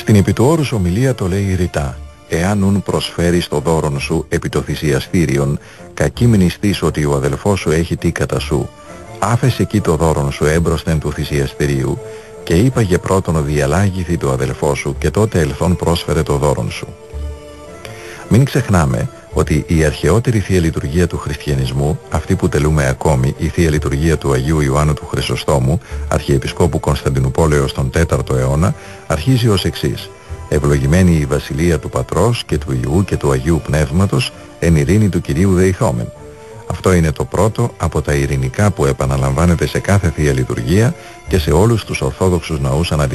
Στην επί του όρους ομιλία το λέει ρητά «Εάν νουν προσφέρεις το δώρον σου επί το θυσιαστήριον, κακή μνηστής ότι ο αδελφός σου έχει τι κατά σου, άφεσε εκεί το δώρον σου έμπροσθεν του θυσιαστηρίου και είπαγε πρώτον διαλάγηθη το αδελφό σου και τότε ελθόν πρόσφερε το δώρον σου». Μην ξεχνάμε ότι η αρχαιότερη Θεία Λειτουργία του Χριστιανισμού, αυτή που τελούμε ακόμη, η Θεία Λειτουργία του Αγίου Ιωάννου του Χρυσοστόμου, Αρχιεπισκόπου Κωνσταντινούπολεως τον 4ο αιώνα, αρχίζει ως εξής. Ευλογημένη η Βασιλεία του Πατρός και του Ιού και του Αγίου Πνεύματος, εν ειρήνη του Κυρίου Δεϊθόμεν. Αυτό είναι το πρώτο από τα ειρηνικά που επαναλαμβάνεται σε κάθε Θεία Λειτουργία και σε όλους τους Ορθόδοξους ναούς ανά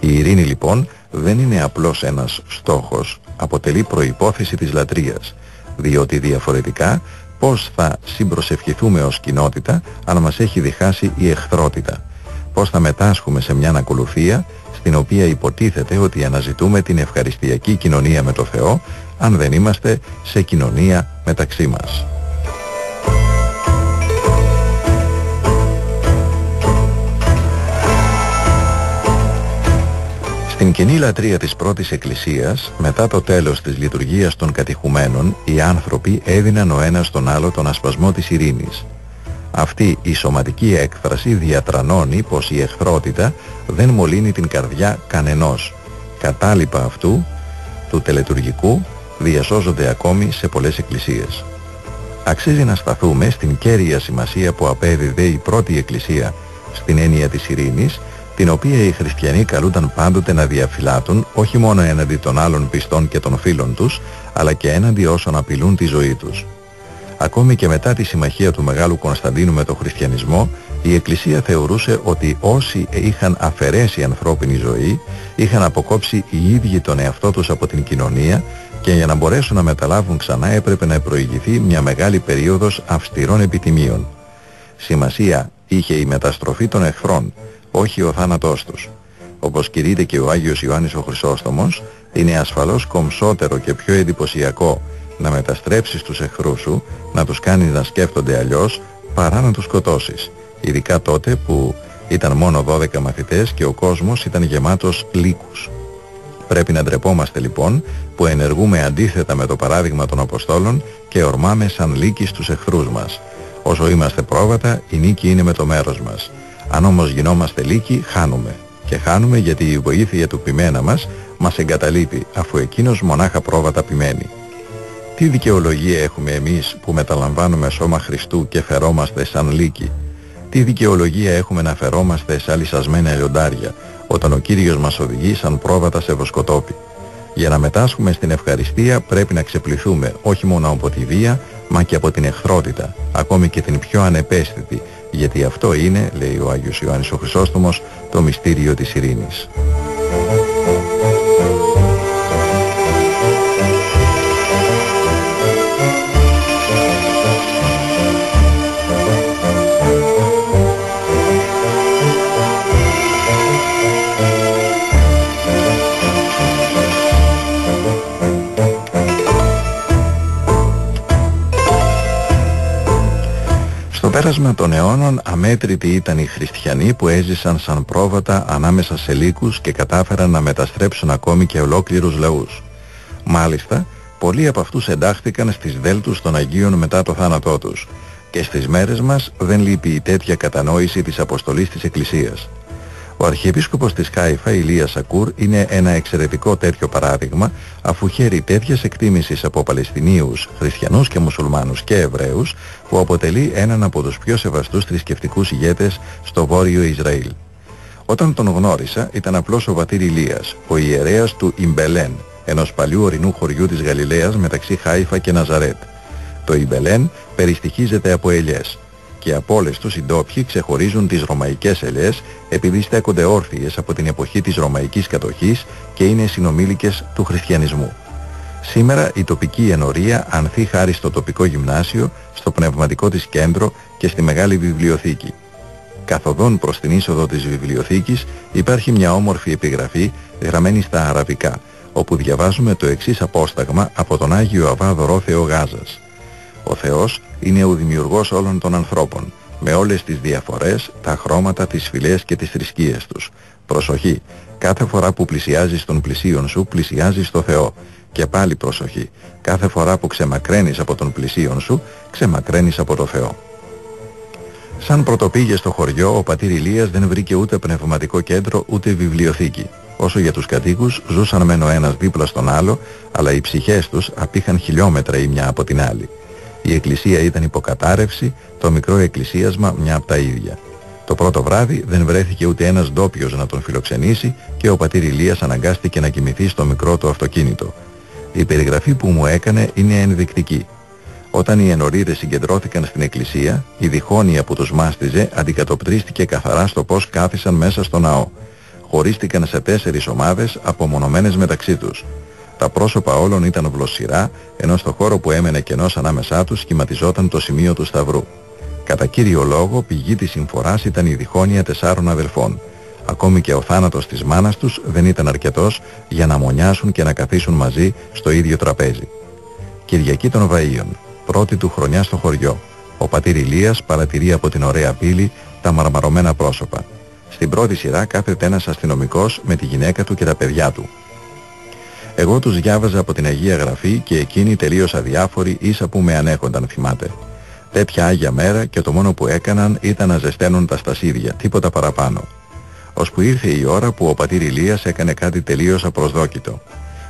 Η ειρήνη λοιπόν δεν είναι απλώς ένας στόχος, αποτελεί προϋπόθεση της λατρείας, διότι διαφορετικά πώς θα συμπροσευχηθούμε ως κοινότητα αν μας έχει διχάσει η εχθρότητα, πώς θα μετάσχουμε σε μια ακολουθία στην οποία υποτίθεται ότι αναζητούμε την ευχαριστιακή κοινωνία με το Θεό αν δεν είμαστε σε κοινωνία μεταξύ μας. Στην κοινή λατρεία της πρώτης εκκλησίας, μετά το τέλος της λειτουργίας των κατηχουμένων, οι άνθρωποι έδιναν ο ένας τον άλλο τον ασπασμό της ειρήνης. Αυτή η σωματική έκφραση διατρανώνει πως η εχθρότητα δεν μολύνει την καρδιά κανενός. Κατάλοιπα αυτού, του τελετουργικού, διασώζονται ακόμη σε πολλές εκκλησίες. Αξίζει να σταθούμε στην κέρια σημασία που απέδιδε η πρώτη εκκλησία στην έννοια της ειρήνης την οποία οι χριστιανοί καλούνταν πάντοτε να διαφυλάτουν όχι μόνο έναντι των άλλων πιστών και των φίλων τους, αλλά και έναντι όσων απειλούν τη ζωή τους. Ακόμη και μετά τη συμμαχία του Μεγάλου Κωνσταντίνου με τον χριστιανισμό, η Εκκλησία θεωρούσε ότι όσοι είχαν αφαιρέσει ανθρώπινη ζωή, είχαν αποκόψει οι ίδιοι τον εαυτό τους από την κοινωνία και για να μπορέσουν να μεταλάβουν ξανά έπρεπε να προηγηθεί μια μεγάλη περίοδος αυστηρών επιτιμίων. Σημασία είχε η μεταστροφή των εχθρών, όχι ο θάνατός τους. Όπως κηρύττει και ο Άγιος Ιωάννης ο Χρυσόστομος, είναι ασφαλώς κομψότερο και πιο εντυπωσιακό να μεταστρέψεις τους εχθρούς σου, να τους κάνεις να σκέφτονται αλλιώς, παρά να τους σκοτώσεις. Ειδικά τότε που ήταν μόνο 12 μαθητές και ο κόσμος ήταν γεμάτος λύκους. Πρέπει να ντρεπόμαστε λοιπόν που ενεργούμε αντίθετα με το παράδειγμα των Αποστόλων και ορμάμε σαν λύκοι στους εχθρούς μας. Όσο είμαστε πρόβατα, η νίκη είναι με το μέρος μας. Αν όμως γινόμαστε λύκοι, χάνουμε. Και χάνουμε γιατί η βοήθεια του ποιμένα μας μας εγκαταλείπει, αφού εκείνος μονάχα πρόβατα ποιμένει. Τι δικαιολογία έχουμε εμείς που μεταλαμβάνουμε σώμα Χριστού και φερόμαστε σαν λύκοι; Τι δικαιολογία έχουμε να φερόμαστε σαν λυσασμένα λιοντάρια, όταν ο Κύριος μας οδηγεί σαν πρόβατα σε βοσκοτόπι; Για να μετάσχουμε στην ευχαριστία πρέπει να ξεπληθούμε όχι μόνο από τη βία, μα και από την εχθρότητα, ακόμη και την πιο ανεπαίσθητη, γιατί αυτό είναι, λέει ο Άγιος Ιωάννης ο Χρυσόστομος, το μυστήριο της ειρήνης. Πέρασμα των αιώνων αμέτρητοι ήταν οι χριστιανοί που έζησαν σαν πρόβατα ανάμεσα σε λύκους και κατάφεραν να μεταστρέψουν ακόμη και ολόκληρους λαούς. Μάλιστα, πολλοί από αυτούς εντάχθηκαν στις δέλτους των Αγίων μετά το θάνατό τους και στις μέρες μας δεν λείπει η τέτοια κατανόηση της αποστολής της Εκκλησίας. Ο Αρχιεπίσκοπος της Χάιφα, Ηλίας Σακούρ, είναι ένα εξαιρετικό τέτοιο παράδειγμα, αφού χαίρει τέτοιας εκτίμησης από Παλαιστινίους, Χριστιανούς και Μουσουλμάνους και Εβραίους, που αποτελεί έναν από τους πιο σεβαστούς θρησκευτικούς ηγέτες στο βόρειο Ισραήλ. Όταν τον γνώρισα, ήταν απλώς ο βατήρ Ηλίας, ο ιερέας του Ιμπελέν, ενός παλιού ορεινού χωριού της Γαλιλαίας μεταξύ Χάιφα και Ναζαρέτ. Το Ιμπελέν περιστοιχίζεται από ελιές και από όλες τους οι ντόπιοι ξεχωρίζουν τις ρωμαϊκές ελιές επειδή στέκονται όρθιες από την εποχή της ρωμαϊκής κατοχής και είναι συνομήλικες του χριστιανισμού. Σήμερα η τοπική ενορία ανθεί χάρη στο τοπικό γυμνάσιο, στο πνευματικό της κέντρο και στη μεγάλη βιβλιοθήκη. Καθοδόν προς την είσοδο της βιβλιοθήκης υπάρχει μια όμορφη επιγραφή γραμμένη στα αραβικά, όπου διαβάζουμε το εξής απόσταγμα από τον Άγιο Αβά Θεό Γάζας. Ο Θεός είναι ο δημιουργός όλων των ανθρώπων, με όλες τις διαφορές, τα χρώματα, τις φυλές και τις θρησκείες τους. Προσοχή, κάθε φορά που πλησιάζεις τον πλησίον σου, πλησιάζεις το Θεό. Και πάλι προσοχή, κάθε φορά που ξεμακραίνεις από τον πλησίον σου, ξεμακραίνεις από το Θεό. Σαν πρωτοπήγες στο χωριό, ο πατήρ Ηλίας δεν βρήκε ούτε πνευματικό κέντρο ούτε βιβλιοθήκη. Όσο για τους κατοίκους, ζούσαν μεν ο ένας δίπλα στον άλλο, αλλά οι ψυχές τους απήχαν χιλιόμετρα η μια από την άλλη. Η εκκλησία ήταν υποκατάρρευση, το μικρό εκκλησίασμα μια από τα ίδια. Το πρώτο βράδυ δεν βρέθηκε ούτε ένας ντόπιος να τον φιλοξενήσει και ο πατήρ Ηλίας αναγκάστηκε να κοιμηθεί στο μικρό του αυτοκίνητο. Η περιγραφή που μου έκανε είναι ενδεικτική. Όταν οι ενορίδες συγκεντρώθηκαν στην εκκλησία, η διχόνοια που τους μάστιζε αντικατοπτρίστηκε καθαρά στο πώς κάθισαν μέσα στο ναό. Χωρίστηκαν σε τέσσερις ομάδες απομονωμένες μεταξύ τους. Τα πρόσωπα όλων ήταν βλοσιρά, ενώ στο χώρο που έμενε κενός ανάμεσά τους σχηματιζόταν το σημείο του σταυρού. Κατά κύριο λόγο, πηγή της συμφοράς ήταν η διχόνοια τεσσάρων αδελφών. Ακόμη και ο θάνατος της μάνας τους δεν ήταν αρκετός για να μονιάσουν και να καθίσουν μαζί στο ίδιο τραπέζι. Κυριακή των Βαΐων, πρώτη του χρονιά στο χωριό. Ο πατήρ Ηλίας παρατηρεί από την ωραία πύλη τα μαρμαρωμένα πρόσωπα. Στην πρώτη σειρά κάθεται ένας αστυνομικός με τη γυναίκα του και τα παιδιά του. Εγώ τους διάβαζα από την Αγία Γραφή και εκείνοι τελείως αδιάφοροι ίσα που με ανέχονταν θυμάται. Τέτοια Άγια μέρα και το μόνο που έκαναν ήταν να ζεσταίνουν τα στασίδια, τίποτα παραπάνω. Ώσπου ήρθε η ώρα που ο πατήρ Ηλίας έκανε κάτι τελείως απροσδόκητο.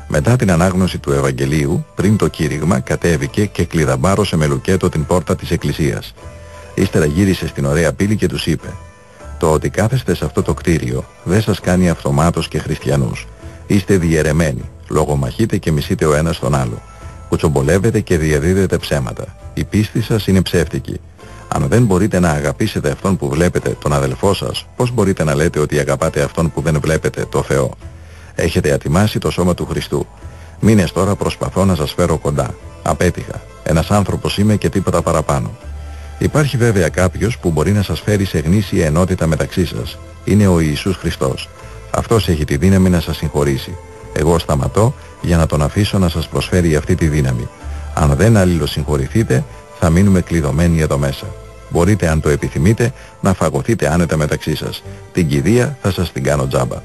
Μετά την ανάγνωση του Ευαγγελίου, πριν το κήρυγμα, κατέβηκε και κλειδαμπάρωσε με λουκέτο την πόρτα της εκκλησίας. Ύστερα γύρισε στην ωραία πύλη και τους είπε «Το ότι κάθεστε σε αυτό το κτίριο δεν σας κάνει αυτομάτως και χριστιανούς. Είστε διαιρεμένοι, λογομαχείτε και μισείτε ο ένας τον άλλο. Κουτσομπολεύετε και διαδίδετε ψέματα. Η πίστη σας είναι ψεύτικη. Αν δεν μπορείτε να αγαπήσετε αυτόν που βλέπετε, τον αδελφό σας, πώς μπορείτε να λέτε ότι αγαπάτε αυτόν που δεν βλέπετε, το Θεό; Έχετε ατιμάσει το σώμα του Χριστού. Μήνες τώρα προσπαθώ να σας φέρω κοντά. Απέτυχα. Ένας άνθρωπος είμαι και τίποτα παραπάνω. Υπάρχει βέβαια κάποιος που μπορεί να σας φέρει σε γνήσια ενότητα μεταξύ σας. Είναι ο Ιησούς Χριστός. Αυτός έχει τη δύναμη να σας συγχωρήσει. Εγώ σταματώ για να τον αφήσω να σας προσφέρει αυτή τη δύναμη. Αν δεν αλληλοσυγχωρηθείτε, θα μείνουμε κλειδωμένοι εδώ μέσα. Μπορείτε αν το επιθυμείτε να φαγωθείτε άνετα μεταξύ σας. Την κηδεία θα σας την κάνω τζάμπα.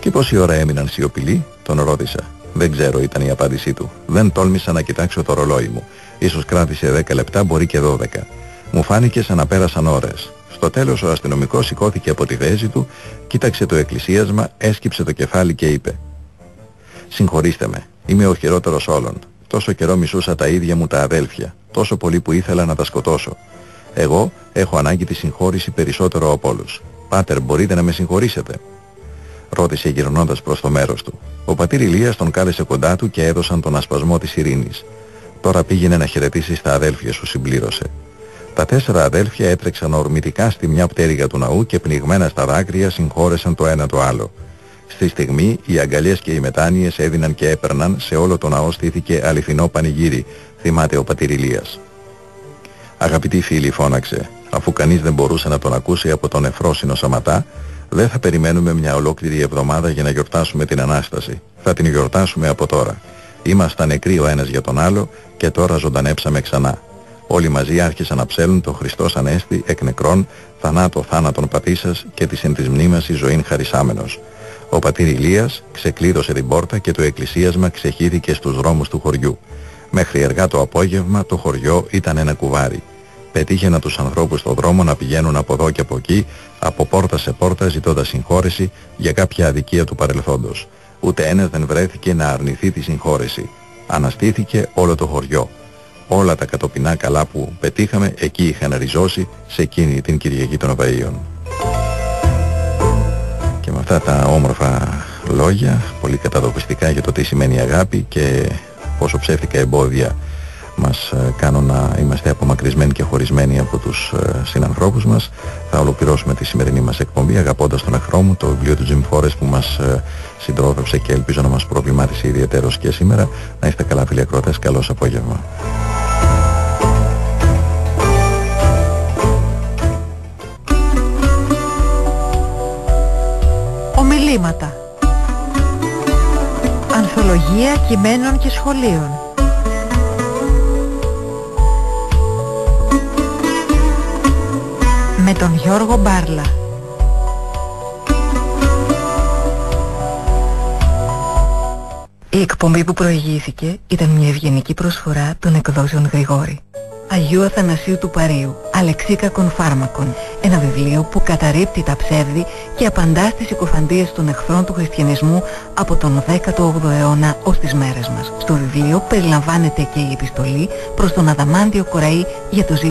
Και πόση ώρα έμειναν σιωπηλοί, τον ρώτησα. Δεν ξέρω, ήταν η απάντησή του. Δεν τόλμησα να κοιτάξω το ρολόι μου. Ίσως κράτησε 10 λεπτά, μπορεί και 12. Μου φάνηκε σαν να πέρασαν ώρες. Στο τέλος ο αστυνομικός σηκώθηκε από τη θέση του, κοίταξε το εκκλησίασμα, έσκυψε το κεφάλι και είπε «Συγχωρήστε με, είμαι ο χειρότερος όλων. Τόσο καιρό μισούσα τα ίδια μου τα αδέλφια, τόσο πολύ που ήθελα να τα σκοτώσω. Εγώ έχω ανάγκη τη συγχώρηση περισσότερο από όλους. Πάτερ, μπορείτε να με συγχωρήσετε» ρώτησε γυρνώντας προς το μέρος του. Ο πατήρ Ηλίας τον κάλεσε κοντά του και έδωσαν τον ασπασμό της ειρήνης. Τώρα πήγαινε να χαιρετήσει στα αδέλφια σου, συμπλήρωσε. Τα τέσσερα αδέλφια έτρεξαν ορμητικά στη μια πτέρυγα του ναού και πνιγμένα στα δάκρυα συγχώρεσαν το ένα το άλλο. Στη στιγμή οι αγκαλιές και οι μετάνοιες έδιναν και έπαιρναν, σε όλο το ναό στήθηκε αληθινό πανηγύρι, θυμάται ο πατήρ Ηλίας. Αγαπητοί φίλοι φώναξε, αφού κανείς δεν μπορούσε να τον ακούσει από τον εφρόσινο Σαματά, δεν θα περιμένουμε μια ολόκληρη εβδομάδα για να γιορτάσουμε την Ανάσταση. Θα την γιορτάσουμε από τώρα. Ήμασταν νεκροί ο ένας για τον άλλο και τώρα ζωντανέψαμε ξανά. Όλοι μαζί άρχισαν να ψέλουν το Χριστός Ανέστη εκ νεκρών, θανάτο θάνατον πατήσας και της εν της μνήμας η ζωήν χαρισάμενος. Ο πατήρ Ηλίας ξεκλείδωσε την πόρτα και το εκκλησίασμα ξεχύθηκε στους δρόμους του χωριού. Μέχρι αργά το απόγευμα το χωριό ήταν ένα κουβάρι. Πετύχαινα τους ανθρώπους στον δρόμο να πηγαίνουν από εδώ και από εκεί, από πόρτα σε πόρτα ζητώντας συγχώρεση για κάποια αδικία του παρελθόντος. Ούτε ένας δεν βρέθηκε να αρνηθεί τη συγχώρεση. Αναστήθηκε όλο το χωριό. Όλα τα κατοπινά καλά που πετύχαμε εκεί είχαν ριζώσει σε εκείνη την Κυριακή των Βαΐων. Και με αυτά τα όμορφα λόγια, πολύ καταδοπιστικά για το τι σημαίνει αγάπη και πόσο ψεύτικα εμπόδια μας ε, κάνουν να είμαστε απομακρυσμένοι και χωρισμένοι από τους ε, συνανθρώπους μας. Θα ολοκληρώσουμε τη σημερινή μας εκπομπή αγαπώντας τον εχθρό μου, το βιβλίο του Jim Forrest που μας ε, συντρόφευσε και ελπίζω να μας προβλημάτισε ιδιαίτερος και σήμερα. Να είστε καλά φίλοι ακρότες, καλώς απόγευμα. Ομιλήματα Ανθολογία κειμένων και σχολείων με τον Γιώργο Μπάρλα. Η εκπομπή που προηγήθηκε ήταν μια ευγενική προσφορά των εκδόσεων Γρηγόρη. Αγίου Αθανασίου του Παρίου, Αλεξίκακων Φάρμακων. Ένα βιβλίο που καταρρύπτει τα ψεύδη και απαντά στις συκοφαντίες των εχθρών του χριστιανισμού από τον 18ο αιώνα ως τις μέρες μας. Στο βιβλίο περιλαμβάνεται και η επιστολή προς τον Αδαμάντιο Κοραή για το ζήτημα